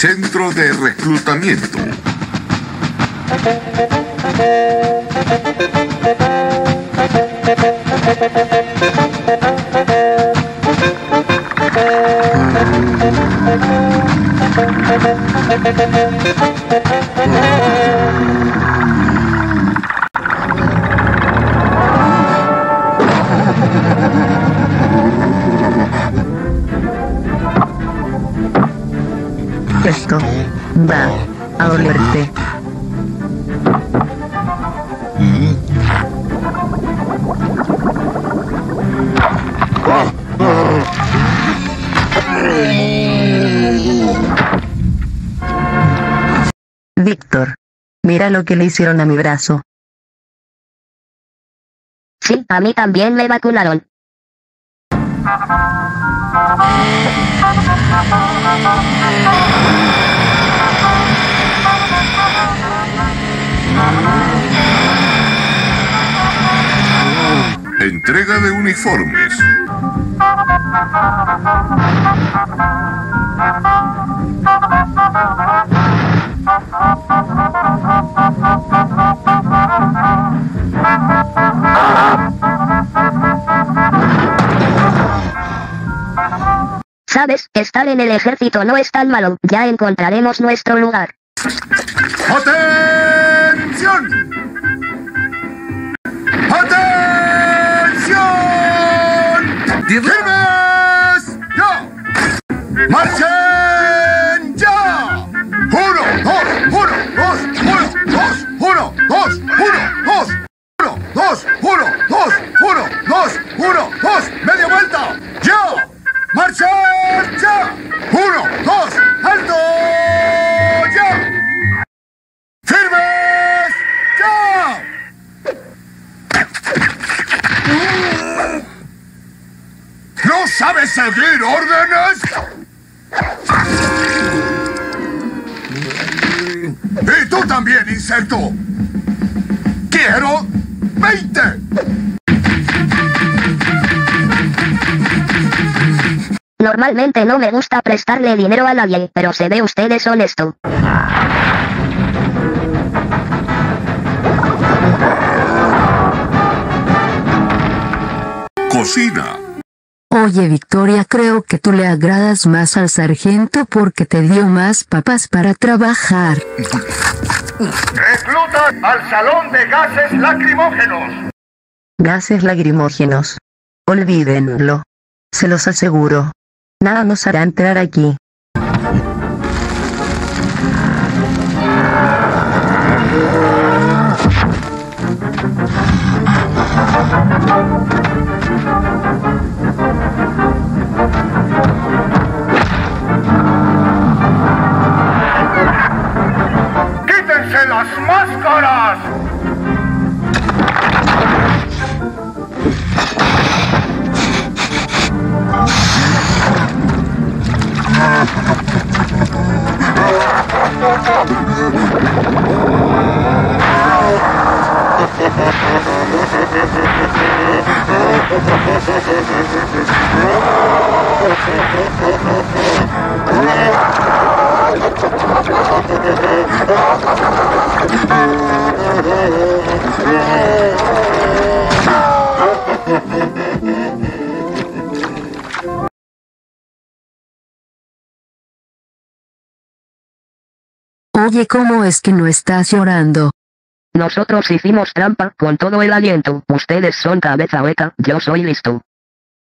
centro de reclutamiento. Esto va a dolerte. Víctor, mira lo que le hicieron a mi brazo. Sí, a mí también me vacunaron. Entrega de uniformes. Sabes, estar en el ejército no es tan malo, ya encontraremos nuestro lugar. ¡Atención! ¡Atención! ¿Entiendes? ¡Ya! ¡Marchen! ¡Ya! ¡Uno, dos, uno, dos, uno, dos, uno, dos, uno, dos! ¡Uno, dos, uno, dos, uno, dos, uno, dos! ¡Media vuelta! ¡Ya! ¡Marchen! ¡Ya! ¡Uno, dos, alto! ¡Ya! ¿No sabes seguir órdenes? Y tú también, insecto. Quiero 20. Normalmente no me gusta prestarle dinero a nadie, pero se ve usted es honesto. Cocina. Oye Victoria, creo que tú le agradas más al sargento porque te dio más papas para trabajar. Reclutas al salón de gases lacrimógenos. Gases lagrimógenos. Olvídenlo. Se los aseguro. Nada nos hará entrar aquí. Oh, Oye, ¿cómo es que no estás llorando? Nosotros hicimos trampa con todo el aliento. Ustedes son cabeza hueca, yo soy listo.